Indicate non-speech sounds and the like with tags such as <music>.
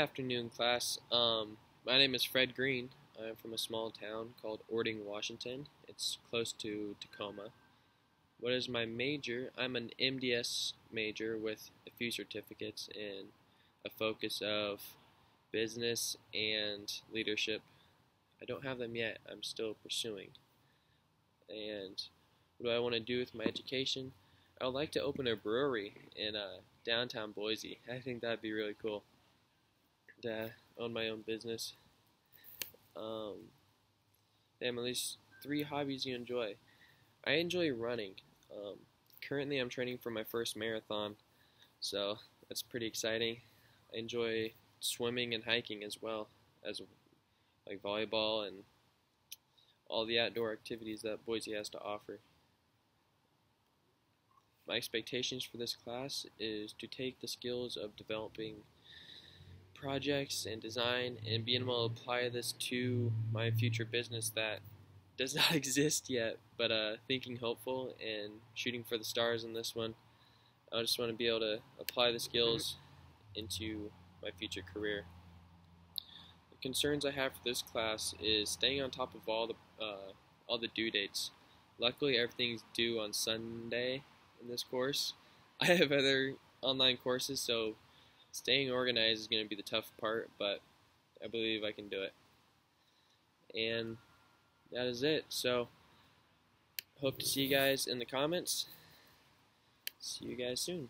afternoon class. Um, my name is Fred Green. I'm from a small town called Orting, Washington. It's close to Tacoma. What is my major? I'm an MDS major with a few certificates and a focus of business and leadership. I don't have them yet. I'm still pursuing. And what do I want to do with my education? I would like to open a brewery in uh, downtown Boise. I think that'd be really cool own my own business. Um, damn, at least three hobbies you enjoy. I enjoy running. Um, currently, I'm training for my first marathon, so that's pretty exciting. I enjoy swimming and hiking as well as like volleyball and all the outdoor activities that Boise has to offer. My expectations for this class is to take the skills of developing projects and design and being able to apply this to my future business that <laughs> does not <laughs> exist yet, but uh, thinking hopeful and shooting for the stars in this one. I just want to be able to apply the skills into my future career. The concerns I have for this class is staying on top of all the uh, all the due dates. Luckily, everything's due on Sunday in this course. <laughs> I have other online courses, so staying organized is going to be the tough part, but I believe I can do it. And that is it. So, hope to see you guys in the comments. See you guys soon.